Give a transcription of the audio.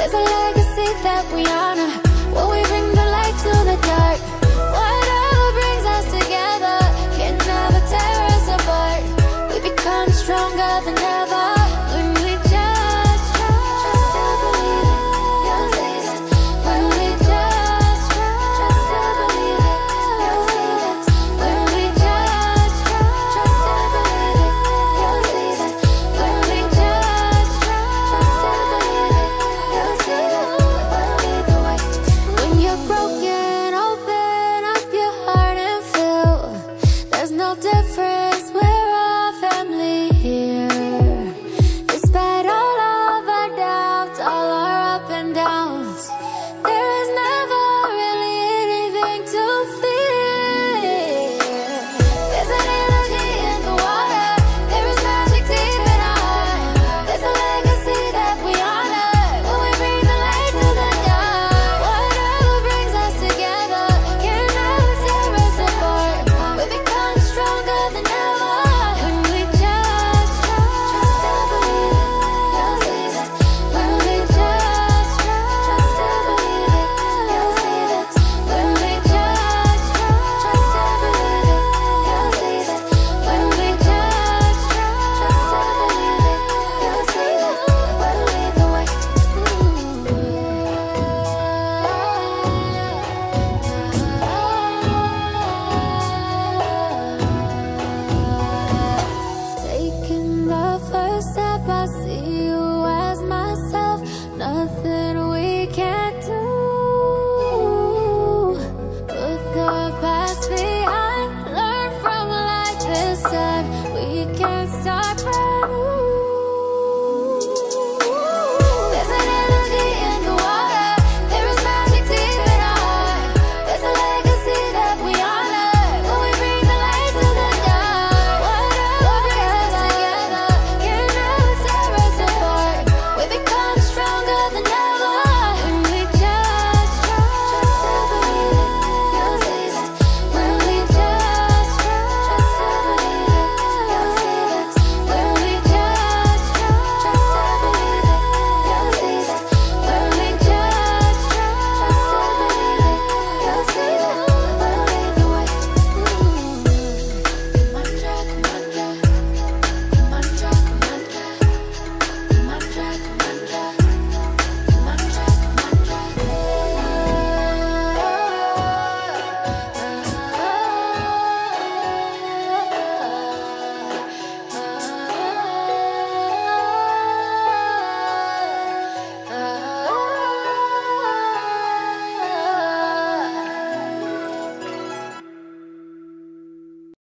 There's a legacy that we honor. Will we bring the light to the dark? Whatever brings us together Can never tear us apart. We become stronger than ever.